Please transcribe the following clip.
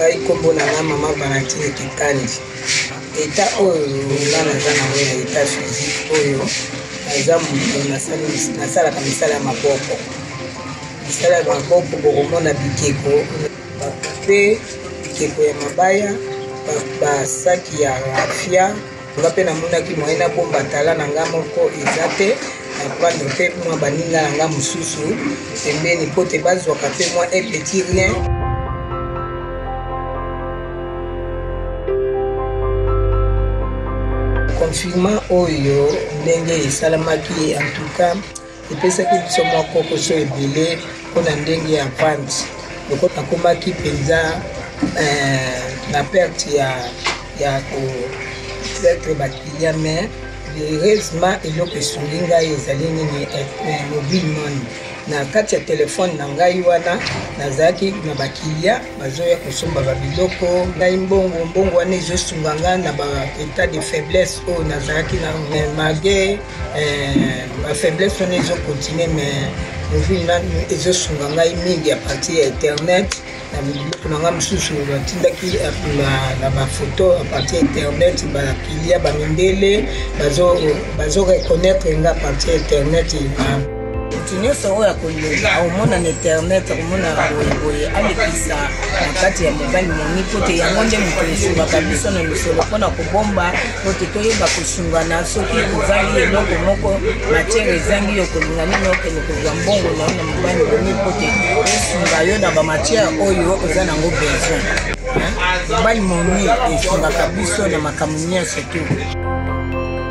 ngai nkombo na nga mama valentine kitandi eta oyo nga naza nango ya eta physique oyo naza moto nasalaka misala ya maboko misala ya maboko bokomona bikeko mpe bikeko ya mabaya basaki ya rafia nga mpe namonaki moyen nabomba tala na nga moko eza te na prendre mpe mwa baninga na nga mosusu pembeni mpo te bazwaka mpe mwa un petit rien confinement oyo ndenge esalamaki en tout cas Epesaki biso mwa kpokoso ebele mpo na ndenge ya vente. Lokola nakomaki mpenza eh, na perte ya, ya ko perdre bakiliya mais heureusement eloko esungi ngai ezali nini eh, eh, mobile money na kati ya telefone na ngai wana nazalaki na bakiliya bazoya kosomba babiloko ngai mbongo mbongo wana ezosunga ngai na baetat de faiblesse oyo nazalaki na malgre Eh, faiblesse wana ezo continue mais mobile nanu ezosunga ngai mingi ya parti ya internet na biloko na ngai mosusu batindaki na bafoto a parti ya internet bakilia bamindele bazo reconnaître nga parti ya internet moto nyonso oyo akolinga akomona na internet akomona boyeboye alekisa na kati ya mobali momi mpo te yango nde moto esungaka biso na misolo mpo na kobomba mpo te toyeba kosungana soki ozangi eloko moko matiere ezangi yo kolinga nini okende kozwa mbongo na yo na mobali momi mpo te esunga yo na bamatiere oyo oza nango besoin mobali momi esungaka biso na makambo nyonso te